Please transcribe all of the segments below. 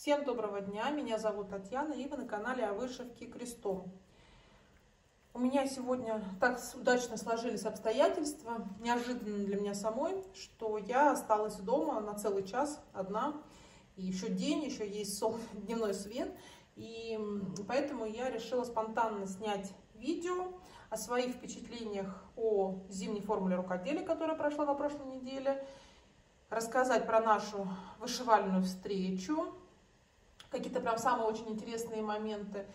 Всем доброго дня, меня зовут Татьяна и вы на канале о вышивке крестом. У меня сегодня так удачно сложились обстоятельства, неожиданно для меня самой, что я осталась дома на целый час одна, и еще день, еще есть сол, дневной свет, и поэтому я решила спонтанно снять видео о своих впечатлениях о зимней формуле рукоделия, которая прошла на прошлой неделе, рассказать про нашу вышивальную встречу, какие-то прям самые очень интересные моменты,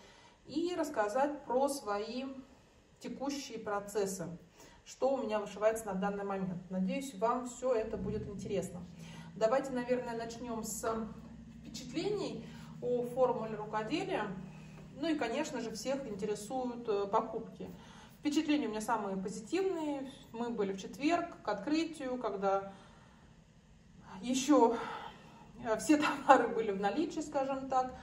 и рассказать про свои текущие процессы, что у меня вышивается на данный момент. Надеюсь, вам все это будет интересно. Давайте, наверное, начнем с впечатлений о формуле рукоделия. Ну и, конечно же, всех интересуют э, покупки. Впечатления у меня самые позитивные. Мы были в четверг к открытию, когда еще все товары были в наличии, скажем так.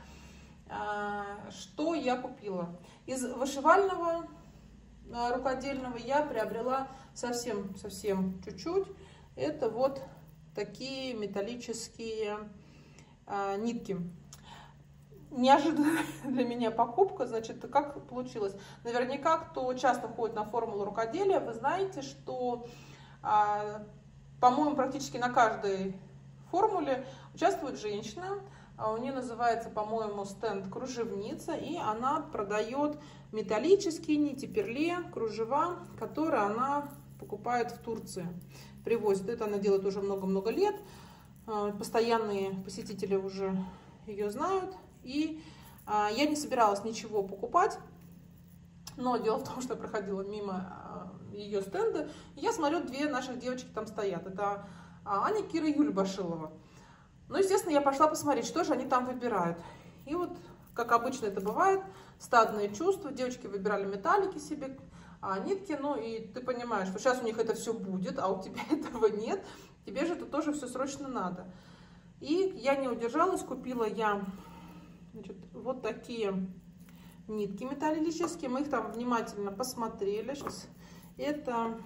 А, что я купила? Из вышивального э, рукодельного я приобрела совсем-совсем чуть-чуть. Это вот такие металлические нитки неожиданная для меня покупка. Значит, как получилось? Наверняка, кто часто ходит на формулу рукоделия, вы знаете, что, по-моему, практически на каждой формуле участвует женщина. А у нее называется, по-моему, стенд кружевница, и она продает металлические нити, перле, кружева, которые она покупает в Турции, привозит. Это она делает уже много-много лет. А, постоянные посетители уже ее знают. И а, я не собиралась ничего покупать, но дело в том, что я проходила мимо ее стенда, и я смотрю, две наших девочки там стоят. Это Аня Кира и Юля Башилова. Ну, естественно, я пошла посмотреть, что же они там выбирают. И вот, как обычно это бывает, стадные чувства. Девочки выбирали металлики себе, а нитки, ну и ты понимаешь, что сейчас у них это все будет, а у тебя этого нет. Тебе же это тоже все срочно надо. И я не удержалась, купила я Значит, вот такие нитки металлические. Мы их там внимательно посмотрели. Сейчас это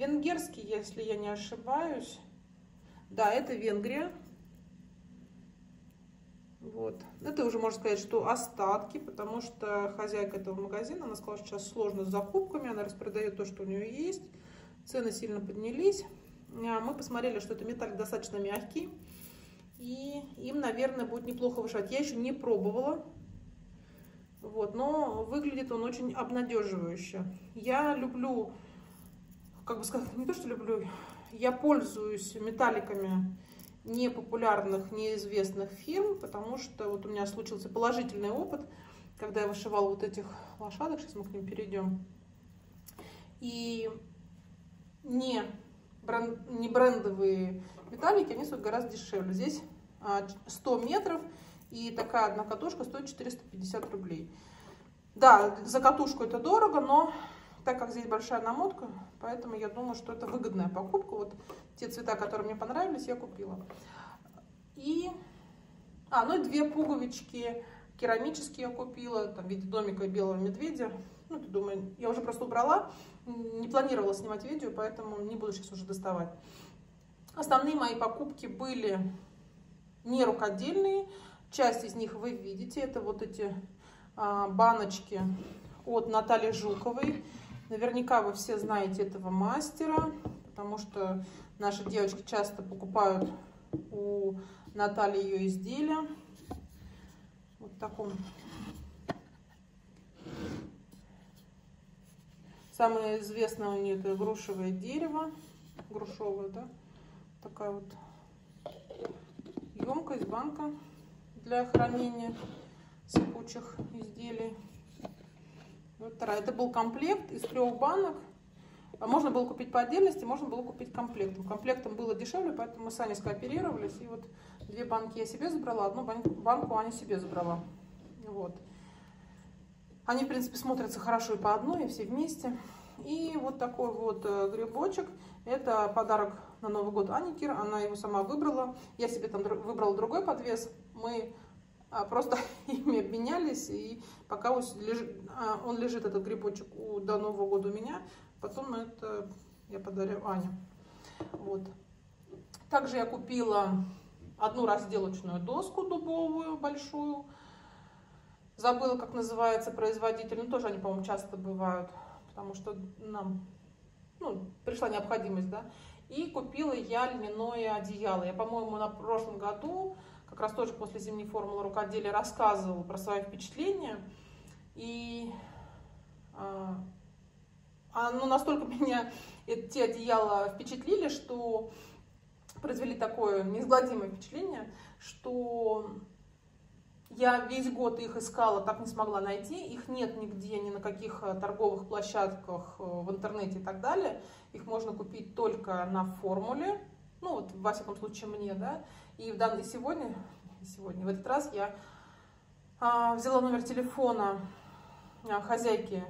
венгерский, если я не ошибаюсь. Да, это Венгрия. Вот. Это уже можно сказать, что остатки, потому что хозяйка этого магазина, она сказала, что сейчас сложно с закупками, она распродает то, что у нее есть. Цены сильно поднялись. А мы посмотрели, что это металл достаточно мягкий. И им, наверное, будет неплохо вышивать. Я еще не пробовала. Вот, но выглядит он очень обнадеживающе. Я люблю, как бы сказать, не то, что люблю, я пользуюсь металликами непопулярных, неизвестных фирм, потому что вот у меня случился положительный опыт, когда я вышивала вот этих лошадок, сейчас мы к ним перейдем, и не, бренд, не брендовые металлики, они стоят гораздо дешевле. Здесь 100 а, метров, и такая одна катушка стоит 450 рублей. Да, за катушку это дорого, но так как здесь большая намотка, поэтому я думаю, что это выгодная покупка. Вот те цвета, которые мне понравились, я купила. И, а, ну и две пуговички керамические я купила, там в виде домика и белого медведя. Ну, ты думаю, я уже просто убрала, не планировала снимать видео, поэтому не буду сейчас уже доставать. Основные мои покупки были не рукодельные. Часть из них вы видите. Это вот эти а, баночки от Натальи Жуковой. Наверняка вы все знаете этого мастера, потому что наши девочки часто покупают у Натальи ее изделия. Вот в таком. Самое известное у нее это грушевое дерево. Грушевое, да? Такая вот емкость, банка для хранения сыпучих изделий. Вот вторая. Это был комплект из трех банок. А можно было купить по отдельности, можно было купить комплектом. Комплектом было дешевле, поэтому мы сами скооперировались. И вот две банки я себе забрала, одну банку Аня себе забрала. Вот. Они, в принципе, смотрятся хорошо и по одной, и все вместе. И вот такой вот э, грибочек. Это подарок на Новый год Аникер. Она его сама выбрала. Я себе там выбрала другой подвес. Мы просто ими обменялись. И пока а, он лежит этот грибочек до Нового года у меня, потом это я подарю Ане. Вот. Также я купила одну разделочную доску дубовую большую. Забыла, как называется производитель, но тоже они, по-моему, часто бывают, потому что нам ну, пришла необходимость, да. И купила я льняное одеяло. Я, по-моему, на прошлом году, как раз тоже после зимней формулы рукоделия, рассказывала про свои впечатления. И а, ну, настолько меня эти одеяла впечатлили, что произвели такое неизгладимое впечатление, что я весь год их искала, так не смогла найти. Их нет нигде, ни на каких э, торговых площадках э, в интернете и так далее. Их можно купить только на формуле. Ну, вот, во всяком случае, мне, да. И в данный сегодня, сегодня, в этот раз я а, взяла номер телефона а, хозяйки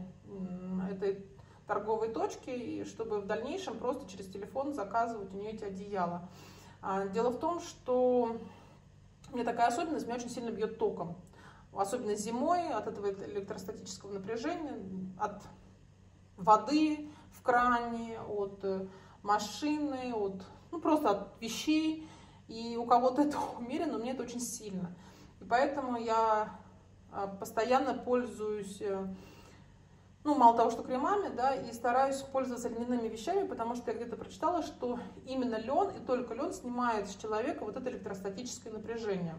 этой торговой точки, чтобы в дальнейшем просто через телефон заказывать у нее эти одеяла. А, дело в том, что у меня такая особенность, меня очень сильно бьет током. Особенно зимой от этого электростатического напряжения, от воды в кране, от э, машины, от, ну, просто от вещей. И у кого-то это умеренно, у меня это очень сильно. И поэтому я а, постоянно пользуюсь э, ну, мало того, что кремами, да, и стараюсь пользоваться льняными вещами, потому что я где-то прочитала, что именно лен и только лен снимает с человека вот это электростатическое напряжение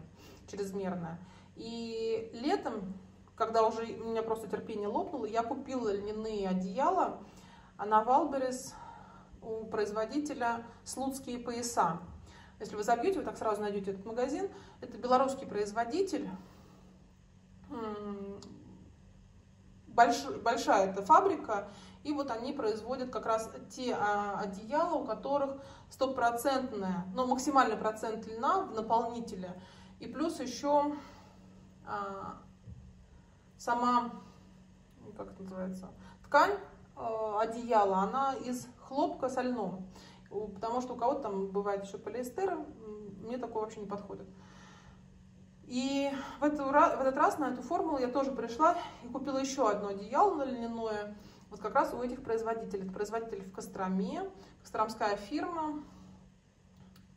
чрезмерное. И летом, когда уже у меня просто терпение лопнуло, я купила льняные одеяла на Wildberries у производителя «Слуцкие пояса». Если вы забьете, вы так сразу найдете этот магазин. Это белорусский производитель. Больш, большая эта фабрика, и вот они производят как раз те а, одеяла, у которых стопроцентная, ну, максимальный процент льна в наполнителе, и плюс еще а, сама, как это называется, ткань а, одеяла, она из хлопка со льном, потому что у кого-то там бывает еще полиэстер, мне такое вообще не подходит. И в, эту, в этот раз на эту формулу я тоже пришла и купила еще одно одеяло на льняное. Вот как раз у этих производителей. Это производитель в Костроме, костромская фирма.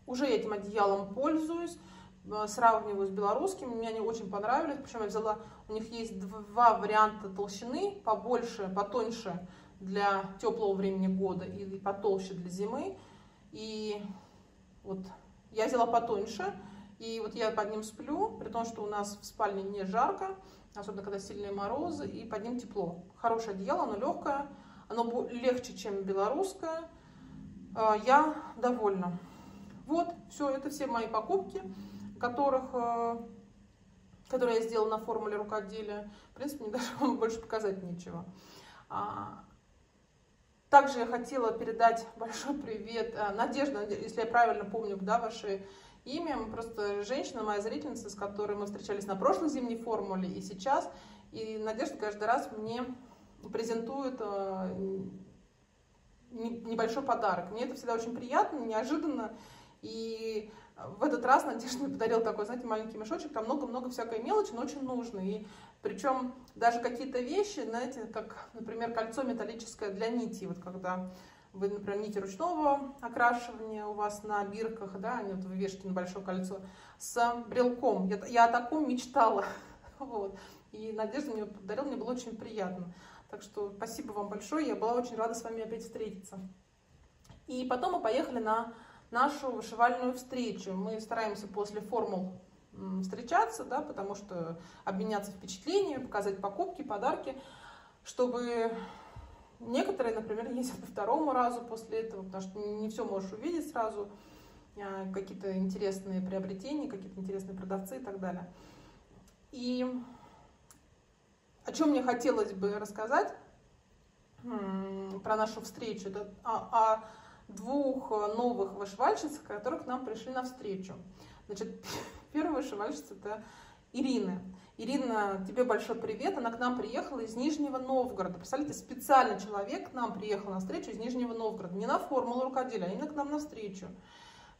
Уже этим одеялом пользуюсь, э, сравниваю с белорусским. Мне они очень понравились. Причем я взяла, у них есть два варианта толщины, побольше, потоньше для теплого времени года и потолще для зимы. И вот я взяла потоньше, и вот я под ним сплю, при том, что у нас в спальне не жарко, особенно когда сильные морозы, и под ним тепло. Хорошее одеяло, оно легкое, оно легче, чем белорусское. А, я довольна. Вот, все, это все мои покупки, которых, э, которые я сделала на формуле рукоделия. В принципе, мне даже вам больше показать нечего. А, также я хотела передать большой привет э, Надежда, если я правильно помню, да, ваши имя. Просто женщина, моя зрительница, с которой мы встречались на прошлой зимней формуле и сейчас. И Надежда каждый раз мне презентует э, небольшой подарок. Мне это всегда очень приятно, неожиданно. И в этот раз Надежда мне подарила такой, знаете, маленький мешочек, там много-много всякой мелочи, но очень нужно. И причем даже какие-то вещи, знаете, как, например, кольцо металлическое для нити, вот когда вы, например, нити ручного окрашивания у вас на бирках, да, они вот вы вешаете на большое кольцо, с брелком. Я, я о таком мечтала. Вот. И Надежда мне подарила, мне было очень приятно. Так что спасибо вам большое, я была очень рада с вами опять встретиться. И потом мы поехали на нашу вышивальную встречу. Мы стараемся после формул встречаться, да, потому что обменяться впечатлениями, показать покупки, подарки, чтобы Некоторые, например, ездят по второму разу после этого, потому что не все можешь увидеть сразу, а, какие-то интересные приобретения, какие-то интересные продавцы и так далее. И о чем мне хотелось бы рассказать про нашу встречу, это о, о двух новых вышивальщицах, которые к нам пришли на встречу. Значит, первая вышивальщица это Ирина. Ирина, тебе большой привет. Она к нам приехала из Нижнего Новгорода. Представляете, специально человек к нам приехал на встречу из Нижнего Новгорода. Не на формулу рукоделия, а именно к нам на встречу.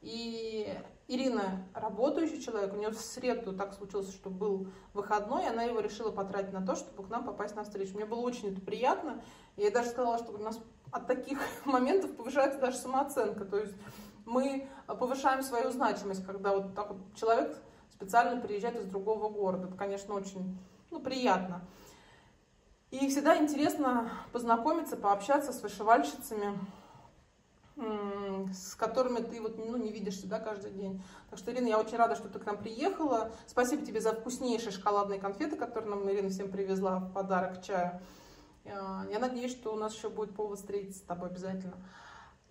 И Ирина работающий человек, у нее в среду так случилось, что был выходной, и она его решила потратить на то, чтобы к нам попасть на встречу. Мне было очень это приятно. Я даже сказала, что у нас от таких моментов повышается даже самооценка. То есть мы повышаем свою значимость, когда вот так вот человек специально приезжает из другого города. Это, конечно, очень ну, приятно. И всегда интересно познакомиться, пообщаться с вышивальщицами, с которыми ты вот, ну, не видишься да, каждый день. Так что, Ирина, я очень рада, что ты к нам приехала. Спасибо тебе за вкуснейшие шоколадные конфеты, которые нам Ирина всем привезла в подарок чаю. А, я надеюсь, что у нас еще будет повод встретиться с тобой обязательно.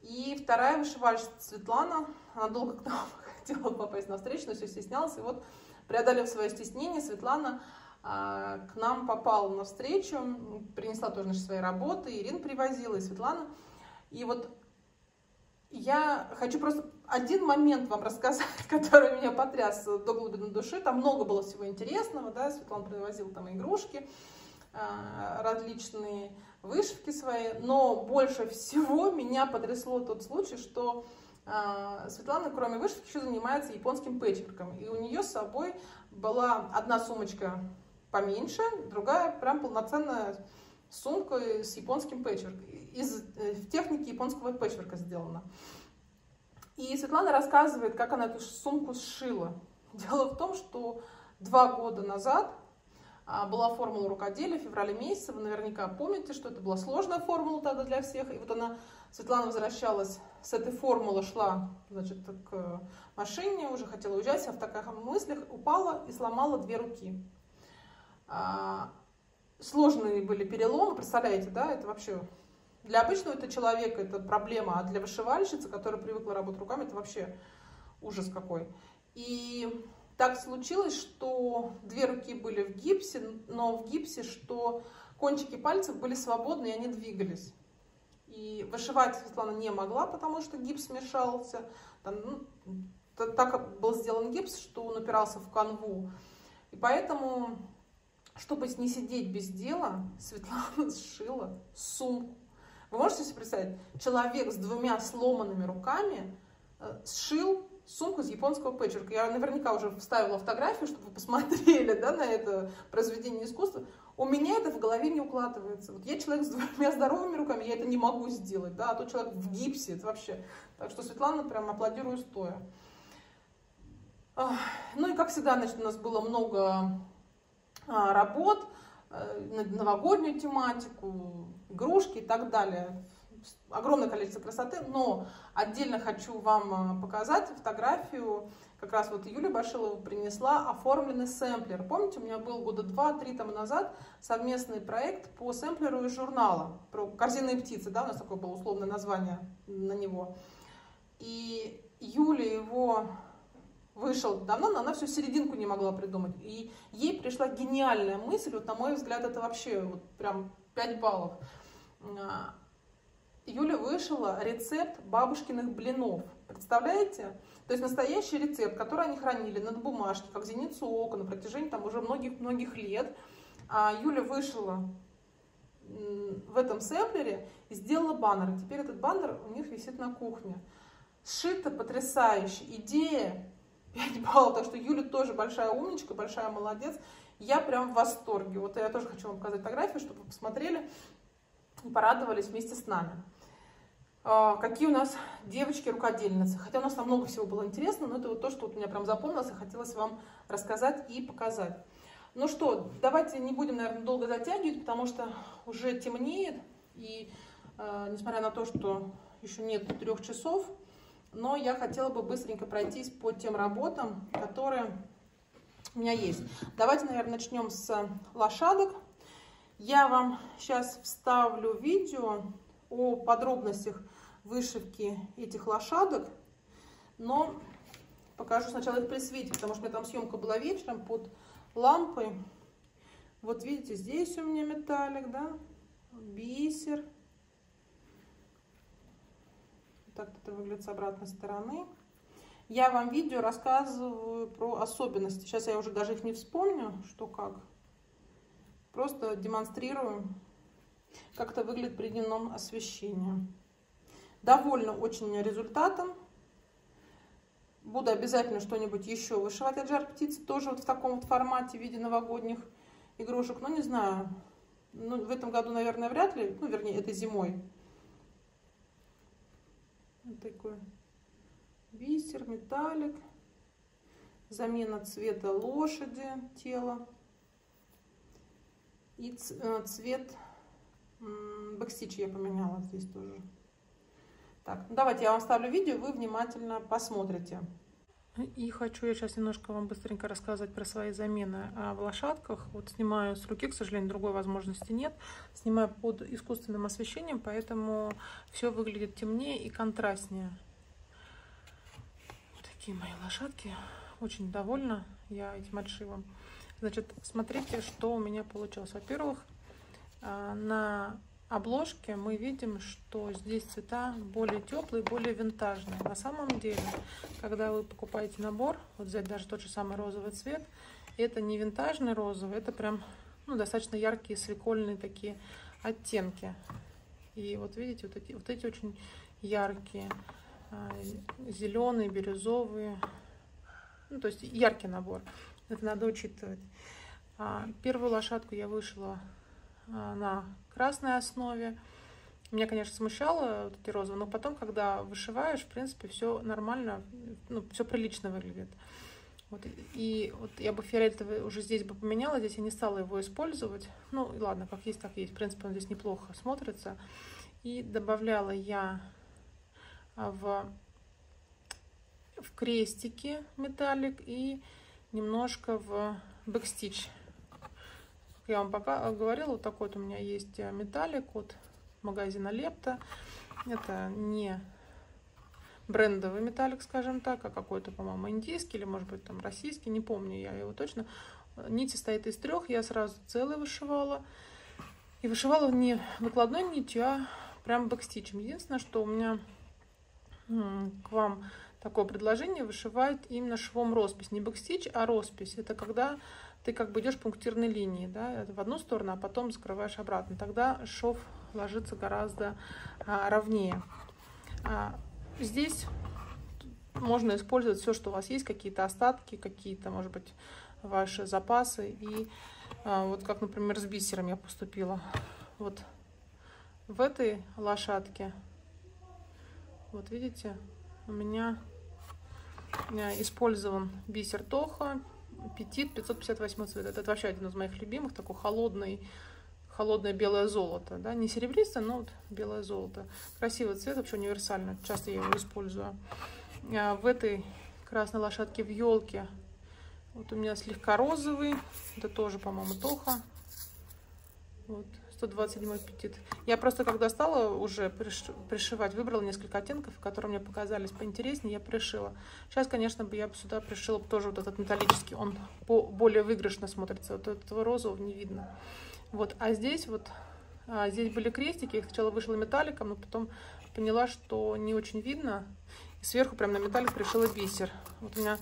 И вторая вышивальщица Светлана, она долго к нам хотела попасть на встречу, но все стеснялась. И вот, преодолев свое стеснение, Светлана а, к нам попала на встречу, принесла тоже наши свои работы, Ирина привозила, и Светлана. И вот я хочу просто один момент вам рассказать, который меня потряс до глубины души. Там много было всего интересного, да, Светлана привозила там игрушки, различные вышивки свои, но больше всего меня потрясло тот случай, что а, Светлана, кроме вышивки, еще занимается японским пэтчворком. И у нее с собой была одна сумочка поменьше, другая прям полноценная сумка с японским пэтчворком. Из э, техники японского пэтчворка сделана. И Светлана рассказывает, как она эту сумку сшила. Дело в том, что два года назад а, была формула рукоделия в феврале месяце. Вы наверняка помните, что это была сложная формула тогда для всех. И вот она, Светлана возвращалась с этой формулы, шла значит, к машине, уже хотела уезжать, а в таких мыслях упала и сломала две руки. А, сложные были переломы, представляете, да, это вообще для обычного это человека это проблема, а для вышивальщицы, которая привыкла работать руками, это вообще ужас какой. И так случилось, что две руки были в гипсе, но в гипсе, что кончики пальцев были свободны, и они двигались. И вышивать Светлана не могла, потому что гипс смешался. Там, ну, так был сделан гипс, что он упирался в канву. И поэтому чтобы не сидеть без дела, Светлана сшила сумку. Вы можете себе представить, человек с двумя сломанными руками э, сшил сумку с японского пэтчворка. Я наверняка уже вставила фотографию, чтобы вы посмотрели да, на это произведение искусства. У меня это в голове не укладывается. Вот я человек с двумя здоровыми руками, я это не могу сделать, да, а то человек в гипсе, это вообще. Так что Светлана прям аплодирую стоя. Ну и как всегда, значит, у нас было много а, работ э, на новогоднюю тематику, игрушки и так далее. Огромное количество красоты, но отдельно хочу вам э, показать фотографию. Как раз вот Юля Башилова принесла оформленный сэмплер. Помните, у меня был года два-три тому назад совместный проект по сэмплеру из журнала про корзинные птицы, да, у нас такое было условное название на него. И Юля его вышел давно, но она всю серединку не могла придумать. И ей пришла гениальная мысль, вот на мой взгляд, это вообще вот прям 5 баллов. Юля вышла рецепт бабушкиных блинов. Представляете? То есть настоящий рецепт, который они хранили на бумажке, как зеницу ока, на протяжении там уже многих-многих лет. А Юля вышла в этом сэмплере и сделала баннер. И теперь этот баннер у них висит на кухне. Сшито потрясающе. Идея 5 баллов. Так что Юля тоже большая умничка, большая молодец. Я прям в восторге. Вот я тоже хочу вам показать фотографию, чтобы вы посмотрели порадовались вместе с нами. А, какие у нас девочки-рукодельницы. Хотя у нас там много всего было интересно, но это вот то, что вот меня прям запомнилось и хотелось вам рассказать и показать. Ну что, давайте не будем, наверное, долго затягивать, потому что уже темнеет. И э, несмотря на то, что еще нет трех часов, но я хотела бы быстренько пройтись по тем работам, которые у меня есть. Давайте, наверное, начнем с лошадок. Я вам сейчас вставлю видео о подробностях вышивки этих лошадок, но покажу сначала их при свете, потому что у меня там съемка была вечером под лампой. Вот видите, здесь у меня металлик, да, бисер, так это выглядит с обратной стороны. Я вам видео рассказываю про особенности. Сейчас я уже даже их не вспомню, что как. Просто демонстрирую, как это выглядит при дневном освещении. Довольна очень результатом. Буду обязательно что-нибудь еще вышивать от жар птицы. Тоже вот в таком вот формате в виде новогодних игрушек. Но не знаю. Ну, в этом году, наверное, вряд ли. Ну, вернее, этой зимой. Вот такой бисер, металлик, замена цвета лошади, тела и э, цвет бэкстич я поменяла здесь тоже. Так, ну давайте я вам ставлю видео, вы внимательно посмотрите. И хочу я сейчас немножко вам быстренько рассказать про свои замены в лошадках. Вот снимаю с руки, к сожалению, другой возможности нет. Снимаю под искусственным освещением, поэтому все выглядит темнее и контрастнее. Такие мои лошадки. Очень довольна я этим отшивом. Значит, смотрите, что у меня получилось. Во-первых, а, на обложке мы видим, что здесь цвета более теплые, более винтажные. На самом деле, когда вы покупаете набор, вот взять даже тот же самый розовый цвет, это не винтажный розовый, это прям ну, достаточно яркие, свекольные такие оттенки. И вот видите, вот эти, вот эти очень яркие, а, зеленые, бирюзовые, ну, то есть яркий набор. Это надо учитывать. А, первую лошадку я вышла а, на красной основе. Меня, конечно, смущало вот эти розовые, но потом, когда вышиваешь, в принципе, все нормально, ну, все прилично выглядит. Вот, и вот я бы фиолетовый уже здесь бы поменяла, здесь я не стала его использовать. Ну, ладно, как есть, так есть. В принципе, он здесь неплохо смотрится. И добавляла я в, в крестики металлик и немножко в бэкстич я вам пока говорила, вот такой вот у меня есть э, металлик от магазина Лепта. Это не брендовый металлик, скажем так, а какой-то, по-моему, индийский или, может быть, там российский, не помню я его точно. Нити стоит из трех, я сразу целый вышивала. И вышивала не выкладной нитью, а прям бэкстичем. Единственное, что у меня к вам такое предложение вышивать именно швом роспись. Не бэкстич, а роспись. Это когда ты как бы идешь пунктирной линией, да, в одну сторону, а потом закрываешь обратно. Тогда шов ложится гораздо а, ровнее. А, здесь можно использовать все, что у вас есть, какие-то остатки, какие-то, может быть, ваши запасы. И а, вот как, например, с бисером я поступила. Вот в этой лошадке, вот видите, у меня использован бисер Тоха Петит 558 цвет. Это вообще один из моих любимых, такой холодный, холодное белое золото. Да? Не серебристое, но вот белое золото. Красивый цвет, вообще универсально. Часто я его использую. А в этой красной лошадке в елке вот у меня слегка розовый. Это тоже, по-моему, Тоха. Вот. 127 аппетит. Я просто, когда стала уже пришивать, выбрала несколько оттенков, которые мне показались поинтереснее, я пришила. Сейчас, конечно, бы я бы сюда пришила тоже вот этот металлический, он по более выигрышно смотрится. Вот этого розового не видно. Вот, а здесь вот, а здесь были крестики, я их сначала вышла металликом, но потом поняла, что не очень видно. И сверху прям на металлик пришила бисер. Вот у меня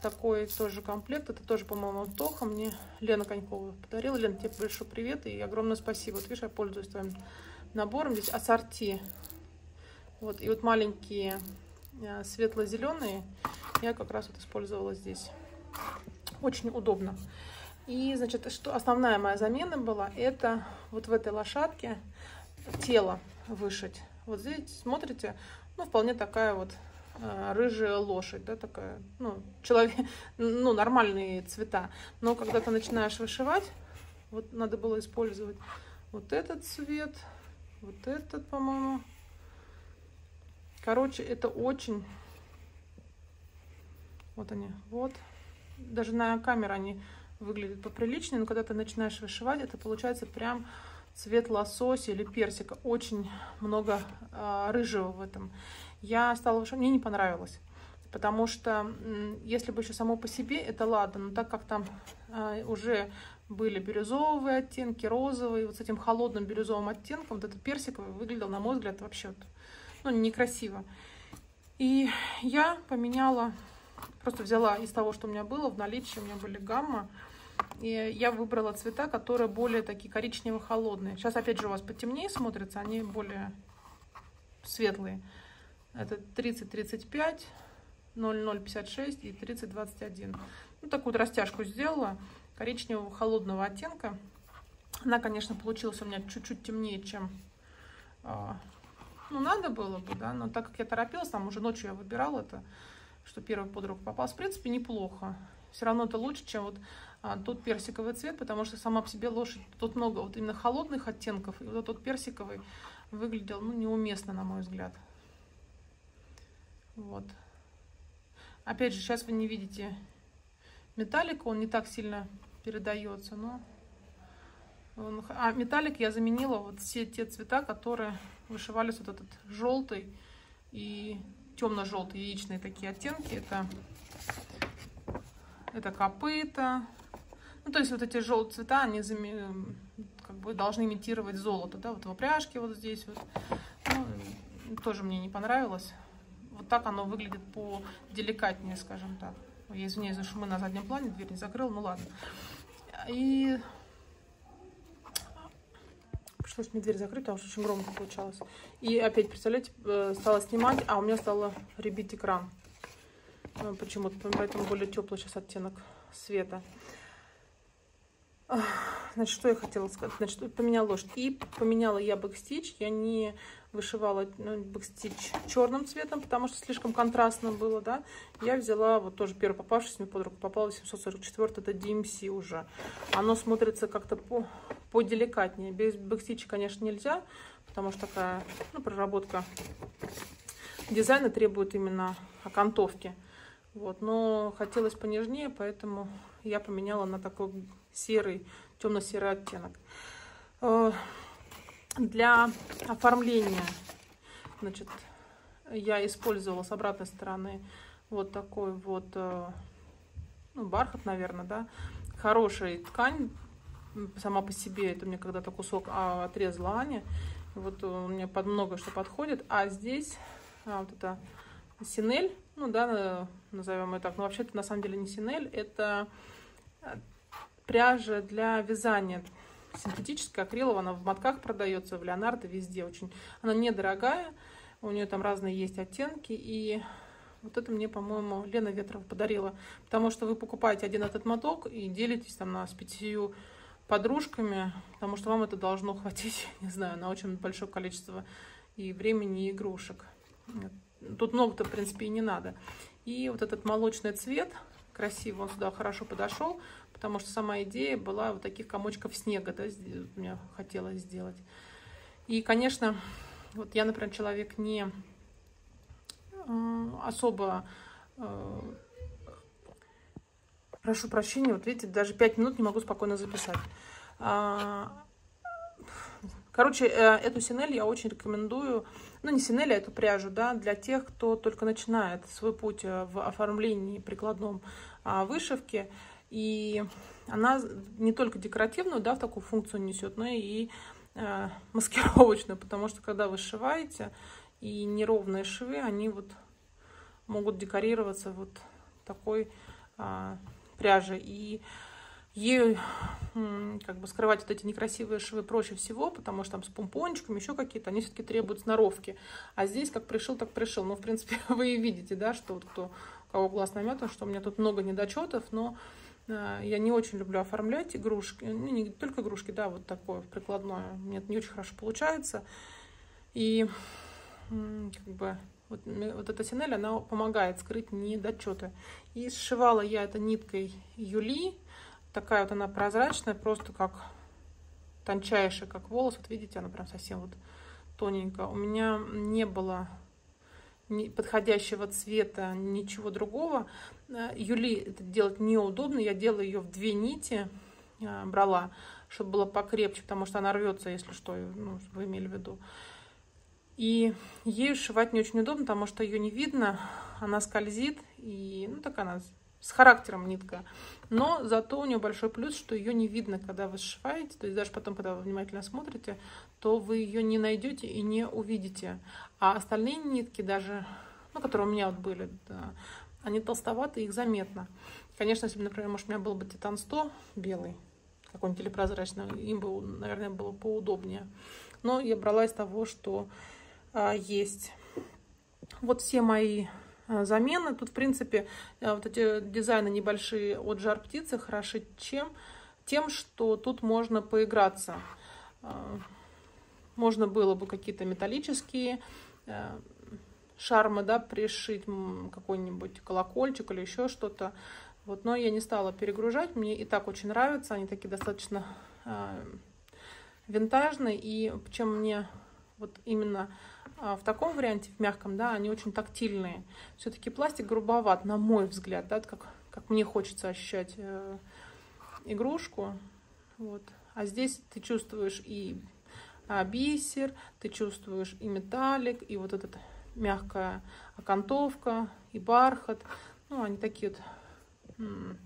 такой тоже комплект. Это тоже, по-моему, Тоха. Мне Лена Конькова подарила. Лена, тебе большой привет и огромное спасибо. Вот видишь, я пользуюсь твоим набором. Здесь ассорти. Вот, и вот маленькие э, светло-зеленые я как раз вот использовала здесь. Очень удобно. И, значит, что основная моя замена была, это вот в этой лошадке тело вышить. Вот здесь, смотрите, ну, вполне такая вот рыжая лошадь, да, такая, ну, человек, ну, нормальные цвета. Но когда ты начинаешь вышивать, вот надо было использовать вот этот цвет, вот этот, по-моему. Короче, это очень... Вот они, вот. Даже на камере они выглядят поприличнее, но когда ты начинаешь вышивать, это получается прям цвет лосося или персика. Очень много э, рыжего в этом я стала выше, мне не понравилось. Потому что если бы еще само по себе, это ладно, но так как там э, уже были бирюзовые оттенки, розовые, вот с этим холодным бирюзовым оттенком, вот этот персиковый выглядел, на мой взгляд, вообще ну, некрасиво. И я поменяла, просто взяла из того, что у меня было, в наличии у меня были гамма, и я выбрала цвета, которые более такие коричнево-холодные. Сейчас, опять же, у вас потемнее смотрятся, они более светлые. Это 30-35, 0056 и 3021. Ну, такую вот растяжку сделала коричневого холодного оттенка. Она, конечно, получилась у меня чуть-чуть темнее, чем, а, ну, надо было бы, да, но так как я торопилась, там уже ночью я выбирала это, что первый под попался, в принципе, неплохо. Все равно это лучше, чем вот а, тот персиковый цвет, потому что сама по себе лошадь, тут много вот именно холодных оттенков, и вот тот персиковый выглядел, ну, неуместно, на мой взгляд. Вот. Опять же, сейчас вы не видите металлик, он не так сильно передается, но... Он... А металлик я заменила вот все те цвета, которые вышивались вот этот желтый и темно-желтый яичные такие оттенки. Это, это копыта. Ну, то есть вот эти желтые цвета, они заме... как бы должны имитировать золото, да, вот в опряжке вот здесь вот. Ну, тоже мне не понравилось. Так оно выглядит по деликатнее, скажем так. Я извиняюсь за шумы на заднем плане, дверь не закрыл, ну ладно. И пришлось мне дверь закрыть, потому что очень громко получалось. И опять, представляете, э, стала снимать, а у меня стало ребить экран. Э, почему-то, поэтому более теплый сейчас оттенок света. Значит, что я хотела сказать? Значит, поменяла лошадь. И поменяла я backstitch. Я не вышивала ну, backstitch черным цветом, потому что слишком контрастно было, да. Я взяла вот тоже первый попавшийся мне под руку, попала 744, это DMC уже. Оно смотрится как-то по, поделикатнее. Без backstitch а, конечно, нельзя, потому что такая ну, проработка дизайна требует именно окантовки. Вот, но хотелось понежнее, поэтому я поменяла на такой серый, темно-серый оттенок. Э, для оформления, значит, я использовала с обратной стороны вот такой вот, э, ну, бархат, наверное, да, хорошая ткань, сама по себе, это мне когда-то кусок а, отрезала Аня, вот у меня под много что подходит, а здесь а, вот это синель, ну да, назовем ее так, но вообще-то на самом деле не синель, это э, пряжа для вязания, синтетическая, акриловая, она в мотках продается, в Леонардо, везде очень, она недорогая, у нее там разные есть оттенки, и вот это мне, по-моему, Лена Ветрова подарила, потому что вы покупаете один этот моток и делитесь там на с пятью подружками, потому что вам это должно хватить, не знаю, на очень большое количество и времени, и игрушек. Тут много-то, в принципе, и не надо. И вот этот молочный цвет, красиво он сюда хорошо подошел, потому что сама идея была вот таких комочков снега, да, мне хотелось сделать. И, конечно, вот я, например, человек не особо э, Прошу прощения, вот видите, даже 5 минут не могу спокойно записать. А, короче, э, эту синель я очень рекомендую, ну не синель, а эту пряжу, да, для тех, кто только начинает свой путь э, в оформлении прикладном а, вышивки. И она не только декоративную, да, в такую функцию несет, но и э, маскировочную, потому что когда вы сшиваете, и неровные швы, они вот могут декорироваться вот такой а, пряжи. И ею как бы скрывать вот эти некрасивые швы проще всего, потому что там с помпончиками, еще какие-то, они все-таки требуют сноровки. А здесь как пришил, так пришил. Ну, в принципе, вы и видите, да, что вот кто, у кого глаз наметан, что у меня тут много недочетов, но э, я не очень люблю оформлять игрушки, ну, не только игрушки, да, вот такое прикладное. Мне это не очень хорошо получается. И как бы вот, вот эта синель, она помогает скрыть недочеты. И сшивала я это ниткой Юли. Такая вот она прозрачная, просто как тончайшая, как волос. Вот видите, она прям совсем вот тоненькая. У меня не было подходящего цвета, ничего другого. Юли это делать неудобно. Я делаю ее в две нити, э, брала, чтобы было покрепче, потому что она рвется, если что, ну, вы имели в виду. И ею сшивать не очень удобно, потому что ее не видно, она скользит, и, ну, так она с характером нитка. Но зато у нее большой плюс, что ее не видно, когда вы сшиваете. То есть даже потом, когда вы внимательно смотрите, то вы ее не найдете и не увидите. А остальные нитки даже, ну, которые у меня вот были, да, они толстоваты, их заметно. Конечно, если бы, например, может, у меня был бы Титан 100 белый, какой-нибудь или прозрачный, им бы, наверное, было поудобнее. Но я брала из того, что а, есть. Вот все мои а, замены. Тут, в принципе, а, вот эти дизайны небольшие от жар птицы хороши чем? Тем, что тут можно поиграться. можно было бы какие-то металлические шармы, да, пришить какой-нибудь колокольчик или еще что-то. Вот, но я не стала перегружать, мне и так очень нравятся, они такие достаточно э, винтажные, и чем мне вот именно э, в таком варианте, в мягком, да, они очень тактильные. Все-таки пластик грубоват, на мой взгляд, да, как, как мне хочется ощущать э, игрушку. Вот. А здесь ты чувствуешь и а, бисер, ты чувствуешь и металлик, и вот эта мягкая окантовка, и бархат. Ну, они такие вот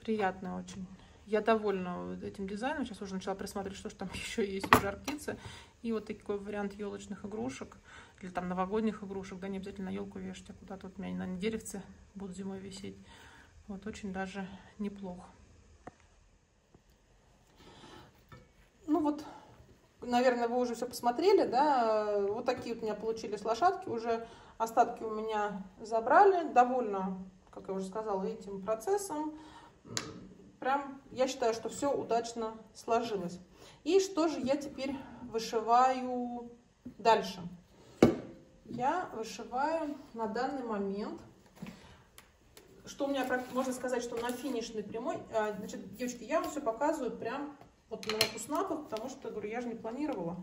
приятные очень. Я довольна этим дизайном. Сейчас уже начала присматривать, что же там еще есть в жар птицы. И вот такой вариант елочных игрушек. Или там новогодних игрушек. Да, не обязательно елку вешать, а куда-то вот у меня на деревце будут зимой висеть. Вот очень даже неплохо. Ну вот, наверное, вы уже все посмотрели, да. Вот такие вот у меня получились лошадки. Уже остатки у меня забрали. Довольно как я уже сказала, этим процессом. Прям я считаю, что все удачно сложилось. И что же я теперь вышиваю дальше? Я вышиваю на данный момент, что у меня, можно сказать, что на финишной прямой, а, значит, девочки, я вам все показываю прям вот на вкуснапах, потому что, говорю, я же не планировала.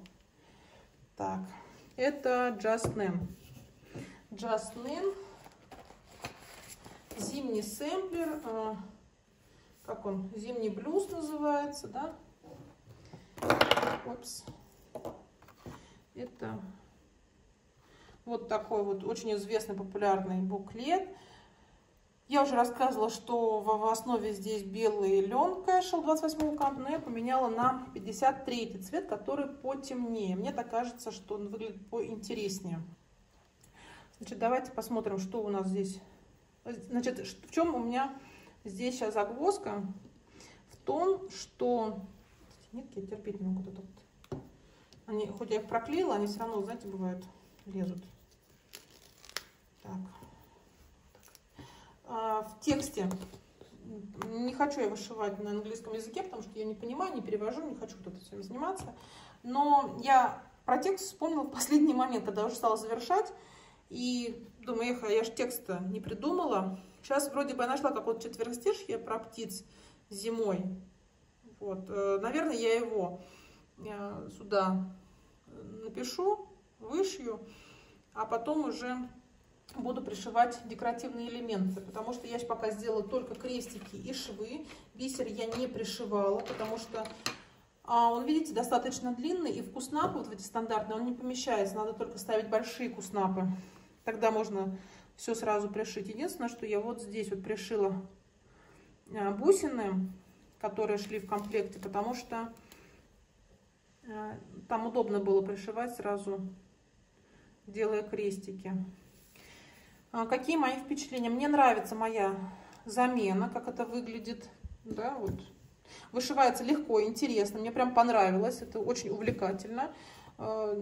Так, это Just Nan. Just Nan зимний сэмплер, а, как он, зимний блюз называется, да? Опс. Это вот такой вот очень известный популярный буклет. Я уже рассказывала, что в основе здесь белый лен кэшел 28 канта, но я поменяла на 53 цвет, который потемнее. Мне так кажется, что он выглядит поинтереснее. Значит, давайте посмотрим, что у нас здесь Значит, в чем у меня здесь сейчас загвоздка? В том, что... Нитки я терпеть не могу. Вот вот. Они, хоть я их проклеила, они все равно, знаете, бывают, лезут. Так. А, в тексте не хочу я вышивать на английском языке, потому что я не понимаю, не перевожу, не хочу тут этим заниматься. Но я про текст вспомнила в последний момент, когда уже стала завершать. И думаю, эх, я же текста не придумала. Сейчас вроде бы я нашла какой-то четверостишье про птиц зимой. Вот, э, наверное, я его э, сюда напишу, вышью, а потом уже буду пришивать декоративные элементы, потому что я пока сделала только крестики и швы. Бисер я не пришивала, потому что а он, видите, достаточно длинный и в куснапы, вот эти стандартные, он не помещается, надо только ставить большие куснапы. Тогда можно все сразу пришить. Единственное, что я вот здесь вот пришила а, бусины, которые шли в комплекте, потому что а, там удобно было пришивать сразу, делая крестики. А, какие мои впечатления? Мне нравится моя замена, как это выглядит. Да, вот. Вышивается легко, интересно. Мне прям понравилось. Это очень увлекательно. Э,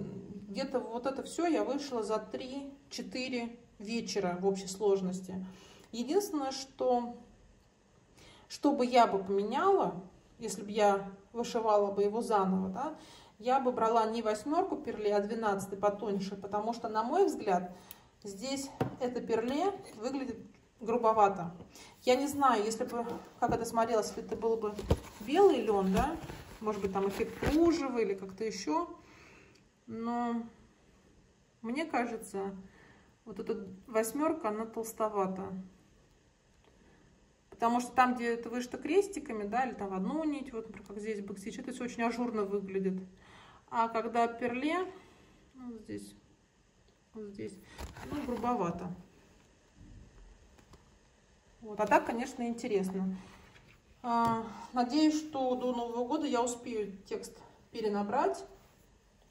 где-то вот это все я вышла за 3-4 вечера в общей сложности. Единственное, что, что бы я бы поменяла, если бы я вышивала бы его заново, да, я бы брала не восьмерку перле, а 12 потоньше, потому что, на мой взгляд, здесь это перле выглядит грубовато. Я не знаю, если бы, как это смотрелось, если это был бы белый лен, да, может быть, там эффект кружева или как-то еще, но мне кажется, вот эта восьмерка, она толстовата. Потому что там, где это вышито крестиками, да, или там в одну нить, вот, например, как здесь бэкстич, это все очень ажурно выглядит. А когда перле, вот здесь, вот здесь, ну, грубовато. Вот. А так, конечно, интересно. А, надеюсь, что до Нового года я успею текст перенабрать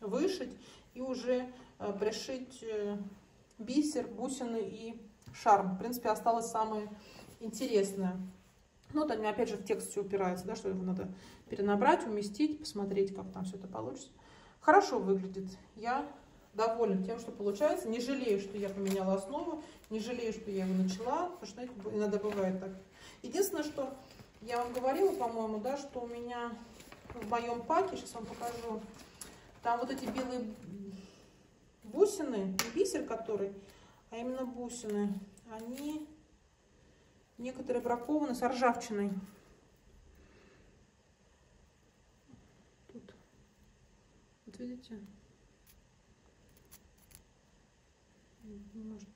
вышить и уже э, пришить э, бисер, бусины и шарм. В принципе, осталось самое интересное. Ну, там опять же в текст все упирается, да, что его надо перенабрать, уместить, посмотреть, как там все это получится. Хорошо выглядит. Я довольна тем, что получается. Не жалею, что я поменяла основу, не жалею, что я его начала, потому что, знаете, иногда бывает так. Единственное, что я вам говорила, по-моему, да, что у меня в моем паке, сейчас вам покажу, Там вот эти белые бусины, не бисер который, а именно бусины, они некоторые бракованы с ржавчиной. Тут, вот видите? Может.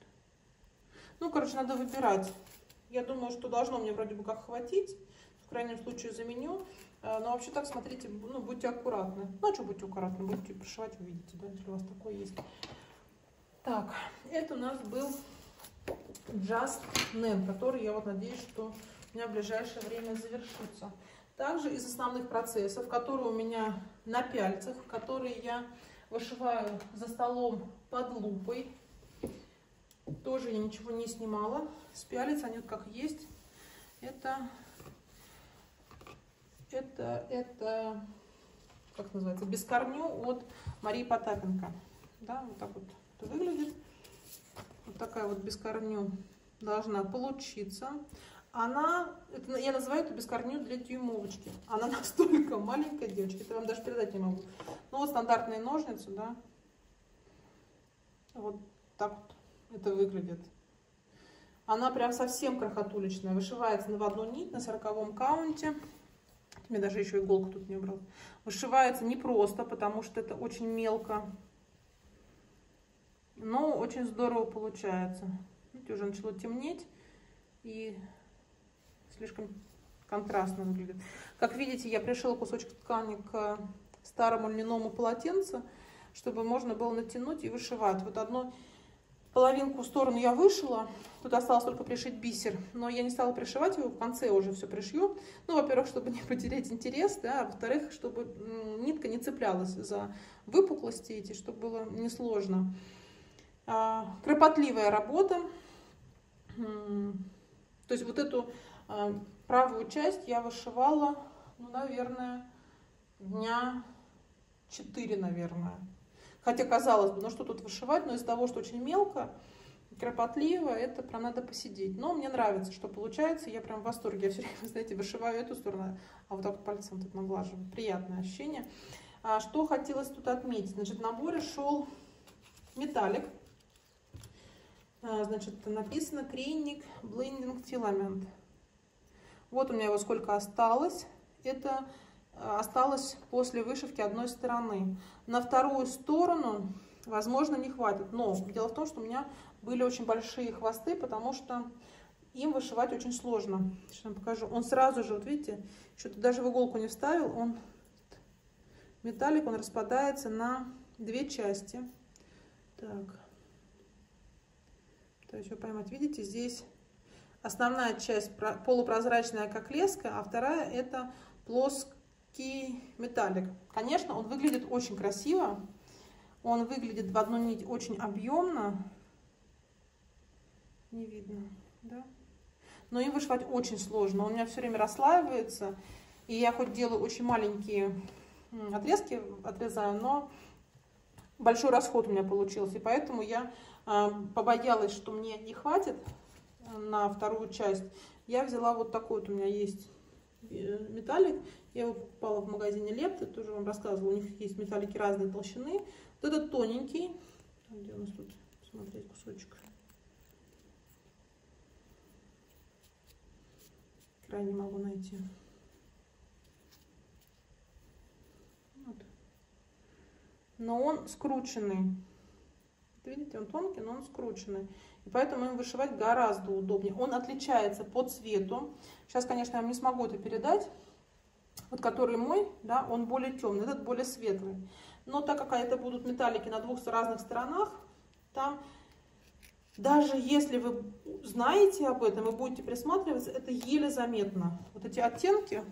Ну, короче, надо выбирать. Я думаю, что должно мне вроде бы как хватить. В крайнем случае заменю. Э, но вообще так, смотрите, ну, будьте аккуратны. Ну, а что будьте аккуратны? Будете пришивать, увидите, да, если у вас такое есть. Так, это у нас был Just Nem, который я вот надеюсь, что у меня в ближайшее время завершится. Также из основных процессов, которые у меня на пяльцах, которые я вышиваю за столом под лупой. Тоже я ничего не снимала. С пялец они вот как есть. Это, это, это, как называется, без корню от Марии Потапенко. Да, вот так вот это выглядит. Вот такая вот бескорню должна получиться. Она, это, я называю это бескорню для дюймовочки. Она настолько маленькая, девочки, это вам даже передать не могу. Ну вот стандартные ножницы, да. Вот так вот это выглядит. Она прям совсем крохотуличная. Вышивается в одну нить на сороковом каунте. Мне даже еще иголку тут не убрал. Вышивается не просто, потому что это очень мелко. Но очень здорово получается. Видите, уже начало темнеть и слишком контрастно выглядит. Как видите, я пришила кусочек ткани к старому льняному полотенцу, чтобы можно было натянуть и вышивать. Вот одну половинку в сторону я вышила, тут осталось только пришить бисер, но я не стала пришивать его, в конце уже все пришью. Ну, во-первых, чтобы не потерять интерес, да, а во-вторых, чтобы нитка не цеплялась за выпуклости эти, чтобы было несложно. А, кропотливая работа. То есть вот эту а, правую часть я вышивала, ну, наверное, дня 4, наверное. Хотя, казалось бы, ну что тут вышивать, но из-за того, что очень мелко, кропотливо, это прям надо посидеть. Но мне нравится, что получается, я прям в восторге. Я все время, знаете, вышиваю эту сторону, а вот так вот пальцем тут наглаживаю. Приятное ощущение. А что хотелось тут отметить? Значит, в наборе шел металлик. А, значит, написано крейник блендинг филамент. Вот у меня его сколько осталось. Это осталось после вышивки одной стороны. На вторую сторону, возможно, не хватит. Но дело в том, что у меня были очень большие хвосты, потому что им вышивать очень сложно. Сейчас вам покажу. Он сразу же, вот видите, что-то даже в иголку не вставил. Он металлик, он распадается на две части. Так. То есть вы поймать, видите, здесь основная часть полупрозрачная, как леска, а вторая это плоский металлик. Конечно, он выглядит очень красиво. Он выглядит в одну нить очень объемно. Не видно, да? Но им вышивать очень сложно. Он у меня все время расслаивается. И я хоть делаю очень маленькие отрезки, отрезаю, но большой расход у меня получился. И поэтому я побоялась, что мне не хватит э, на вторую часть, я взяла вот такой вот у меня есть металлик. Я его покупала в магазине Лепты, тоже вам рассказывала, у них есть металлики разной толщины. Вот этот тоненький, где у нас тут, посмотреть кусочек. Край не могу найти. Вот. Но он скрученный. Видите, он тонкий, но он скрученный. И поэтому им вышивать гораздо удобнее. Он отличается по цвету. Сейчас, конечно, я вам не смогу это передать. Вот который мой, да, он более темный, этот более светлый. Но так как это будут металлики на двух разных сторонах, там даже если вы знаете об этом и будете присматриваться, это еле заметно. Вот эти оттенки,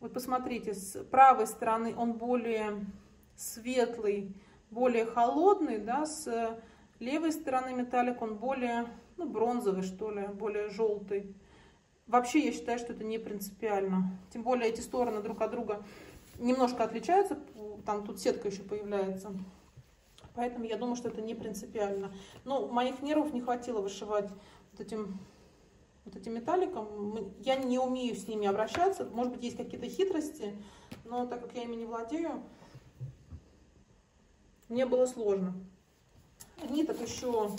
вот посмотрите, с правой стороны он более светлый, более холодный, да, с левой стороны металлик он более ну, бронзовый, что ли, более желтый. Вообще я считаю, что это не принципиально. Тем более эти стороны друг от друга немножко отличаются, там тут сетка еще появляется. Поэтому я думаю, что это не принципиально. Но моих нервов не хватило вышивать вот этим, вот этим металликом. Я не умею с ними обращаться. Может быть, есть какие-то хитрости, но так как я ими не владею, мне было сложно. Ниток еще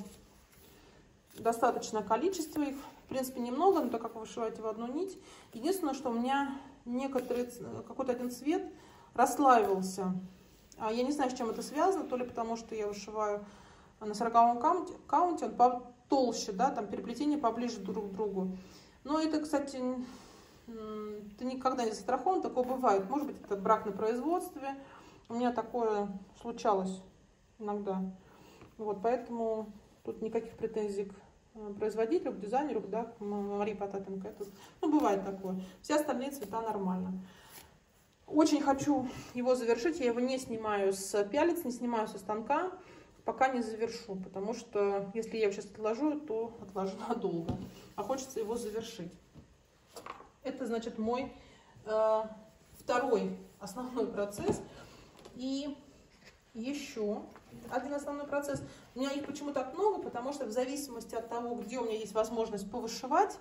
достаточное количество их. В принципе, немного, но так как вы вышиваете в одну нить. Единственное, что у меня некоторый, какой-то один цвет расслаивался. А я не знаю, с чем это связано, то ли потому, что я вышиваю на 40 каунте, каунте он потолще, да, там переплетение поближе друг к другу. Но это, кстати, ты никогда не застрахован, такое бывает. Может быть, это брак на производстве. У меня такое случалось иногда. Вот, поэтому тут никаких претензий к э, производителю, к дизайнеру, да, к Марии Потапенко. Это, ну, бывает такое. Все остальные цвета нормально. Очень хочу его завершить. Я его не снимаю с пялец, не снимаю со станка, пока не завершу. Потому что если я его сейчас отложу, то отложу надолго. А хочется его завершить. Это, значит, мой э, второй основной процесс. И еще один основной процесс. У меня их почему так много, потому что в зависимости от того, где у меня есть возможность повышивать,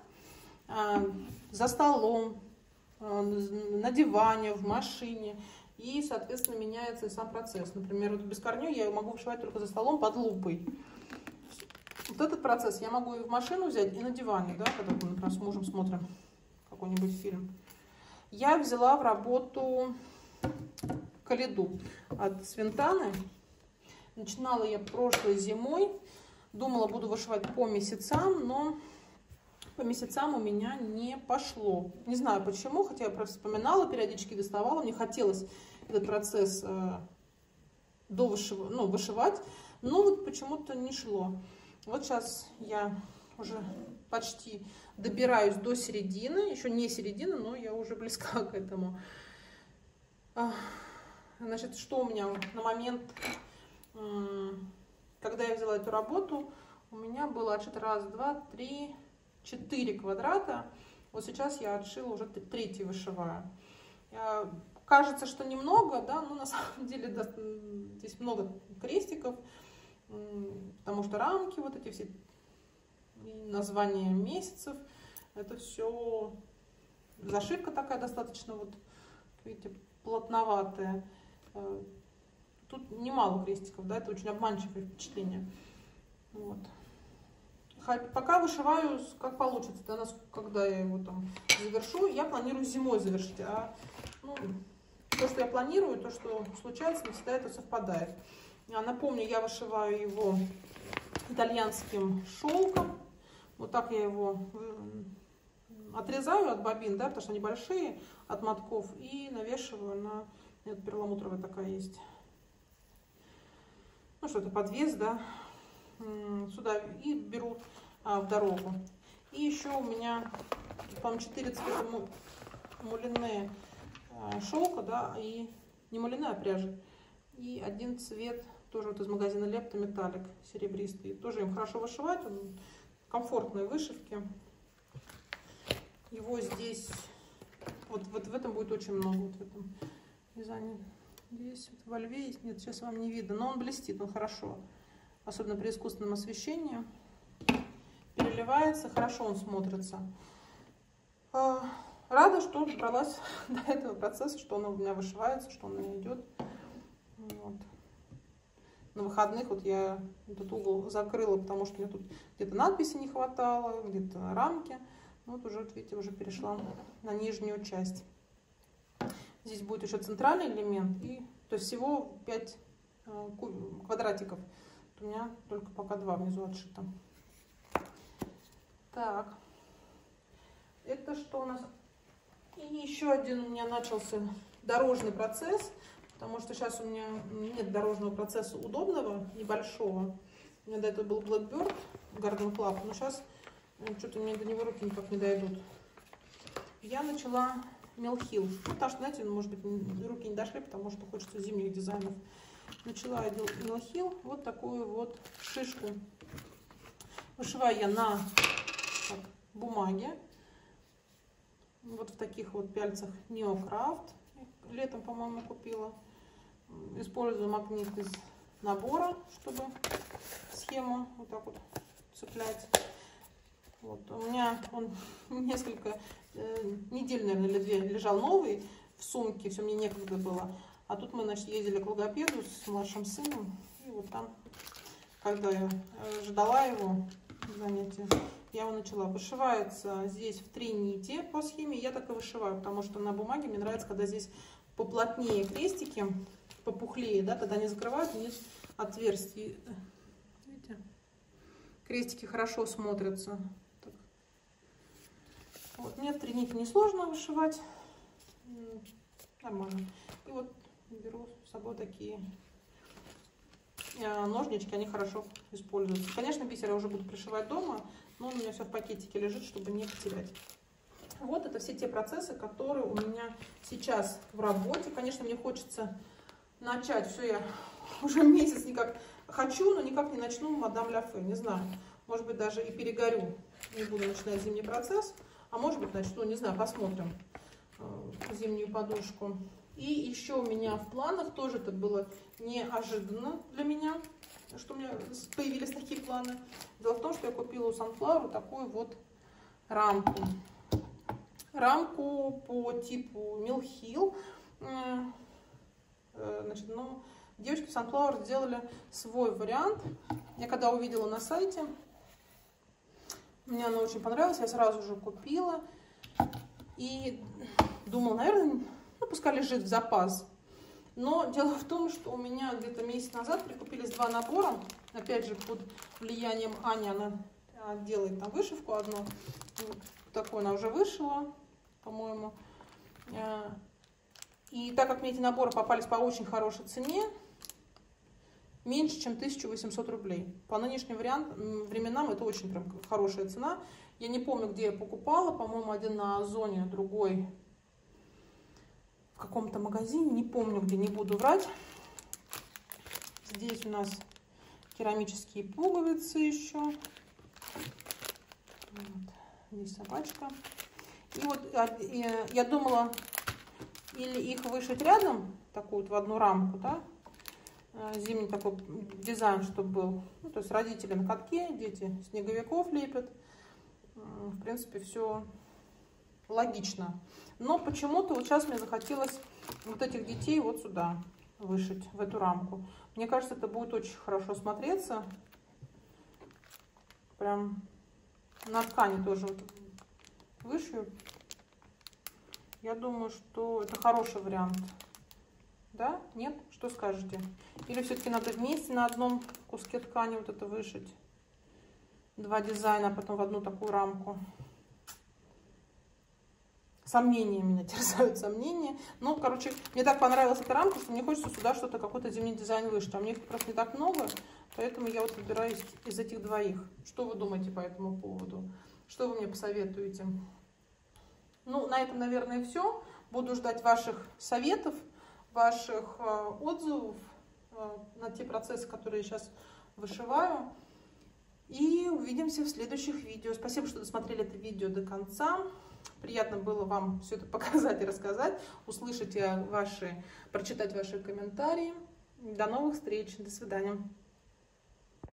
э, за столом, э, на диване, в машине, и, соответственно, меняется и сам процесс. Например, вот без корню я могу вышивать только за столом под лупой. Вот этот процесс я могу и в машину взять, и на диване, да, когда мы, например, с мужем смотрим какой-нибудь фильм. Я взяла в работу Калиду от Свинтаны. Начинала я прошлой зимой. Думала, буду вышивать по месяцам, но по месяцам у меня не пошло. Не знаю почему, хотя я просто вспоминала, периодически доставала. Мне хотелось этот процесс э, до вышив... ну, вышивать, но вот почему-то не шло. Вот сейчас я уже почти добираюсь до середины, еще не середины, но я уже близка к этому. Значит, что у меня на момент, когда я взяла эту работу, у меня было отшит раз, два, три, четыре квадрата. Вот сейчас я отшила уже третий вышиваю. Кажется, что немного, да, но на самом деле да, здесь много крестиков, потому что рамки вот эти все, названия месяцев, это все зашивка такая достаточно вот, видите, плотноватая. Э, тут немало крестиков, да, это очень обманчивое впечатление. Вот. Пока вышиваю, как получится, да, когда я его там завершу, я планирую зимой завершить. А ну, то, что я планирую, то, что случается, не всегда это совпадает. А напомню, я вышиваю его итальянским шелком. Вот так я его отрезаю от бобин, да, потому что они большие, от мотков, и навешиваю на... Нет, перламутровая такая есть. Ну, что-то подвес, да, сюда и беру а, в дорогу. И еще у меня, по-моему, 4 цвета мулине а, шелка, да, и не мулине, а пряжи. И один цвет тоже вот из магазина Лепта металлик серебристый. Тоже им хорошо вышивать, он комфортной вышивки. Его здесь, вот, вот в этом будет очень много, вот в этом дизайне. Здесь вот во льве есть, нет, сейчас вам не видно, но он блестит, он хорошо. Особенно при искусственном освещении. Переливается, хорошо он смотрится. А, рада, что добралась до этого процесса, что он у меня вышивается, что он у меня идет. Вот. На выходных вот я этот угол закрыла, потому что мне тут где-то надписи не хватало, где-то рамки. Ну, вот уже, вот видите, уже перешла на нижнюю часть. Здесь будет еще центральный элемент. И, то есть всего 5 э, квадратиков. У меня только пока два внизу отшито. Так. Это что у нас? И еще один у меня начался дорожный процесс. Потому что сейчас у меня нет дорожного процесса удобного, небольшого. У меня до этого был Blackbird Garden Club, но сейчас что-то мне до него руки никак не дойдут. Я начала Мелхил. Ну, потому что, знаете, может быть, руки не дошли, потому что хочется зимних дизайнов. Начала я Мелхил. Вот такую вот шишку. Вышиваю я на так, бумаге. Вот в таких вот пяльцах Neocraft. Летом, по-моему, купила. Использую магнит из набора, чтобы схему вот так вот цеплять. Вот. У меня он несколько э, недель, наверное, или две лежал новый. в сумке, все мне некогда было. А тут мы, значит, ездили к логопеду с младшим сыном. И вот там, когда я э, ждала его занятия, я его начала. Вышивается здесь в три нити по схеме. Я так и вышиваю, потому что на бумаге мне нравится, когда здесь поплотнее крестики, попухлее, да, тогда не закрывают, нет отверстий. Видите? Крестики хорошо смотрятся. Вот, мне три нити несложно вышивать. Нормально. И вот беру с собой такие э, ножнички, они хорошо используются. Конечно, бисер я уже буду пришивать дома, но у меня все в пакетике лежит, чтобы не потерять. Вот это все те процессы, которые у меня сейчас в работе. Конечно, мне хочется начать, все я уже месяц никак хочу, но никак не начну мадам Ляфе, не знаю. Может быть, даже и перегорю, не буду начинать зимний процесс, а может быть, начну, не знаю, посмотрим э, зимнюю подушку. И еще у меня в планах, тоже это было неожиданно для меня, что у меня появились такие планы. Дело в том, что я купила у Sunflower такую вот рамку. Рамку по типу Милхил. Э, значит, ну, девочки Sunflower сделали свой вариант. Я когда увидела на сайте, мне она очень понравилась, я сразу же купила. И думала, наверное, ну, пускай лежит в запас. Но дело в том, что у меня где-то месяц назад прикупились два набора. Опять же, под влиянием Ани она а, делает там вышивку одну. Вот такую она уже вышила, по-моему. А, и так как мне эти наборы попались по очень хорошей цене, меньше, чем 1800 рублей. По нынешним вариант, временам это очень прям хорошая цена. Я не помню, где я покупала, по-моему, один на Озоне, другой в каком-то магазине, не помню где, не буду врать. Здесь у нас керамические пуговицы еще. Вот. Здесь собачка. И вот а, я думала, или их вышить рядом, такую вот в одну рамку, да, зимний такой дизайн, чтобы был. Ну, то есть родители на катке, дети снеговиков лепят. В принципе, все логично. Но почему-то вот сейчас мне захотелось вот этих детей вот сюда вышить, в эту рамку. Мне кажется, это будет очень хорошо смотреться. Прям на ткани тоже вот вышью. Я думаю, что это хороший вариант. Да? Нет? Что скажете? Или все-таки надо вместе на одном куске ткани вот это вышить? Два дизайна, а потом в одну такую рамку сомнения меня терзают, сомнения. Ну, короче, мне так понравилась эта рамка, что мне хочется сюда что-то, какой-то зимний дизайн вышить. А мне их просто не так много, поэтому я вот выбираю из, из этих двоих. Что вы думаете по этому поводу? Что вы мне посоветуете? Ну, на этом, наверное, все. Буду ждать ваших советов, ваших э, отзывов э, на те процессы, которые я сейчас вышиваю. И увидимся в следующих видео. Спасибо, что досмотрели это видео до конца. Приятно было вам все это показать и рассказать, услышать ваши, прочитать ваши комментарии. До новых встреч, до свидания.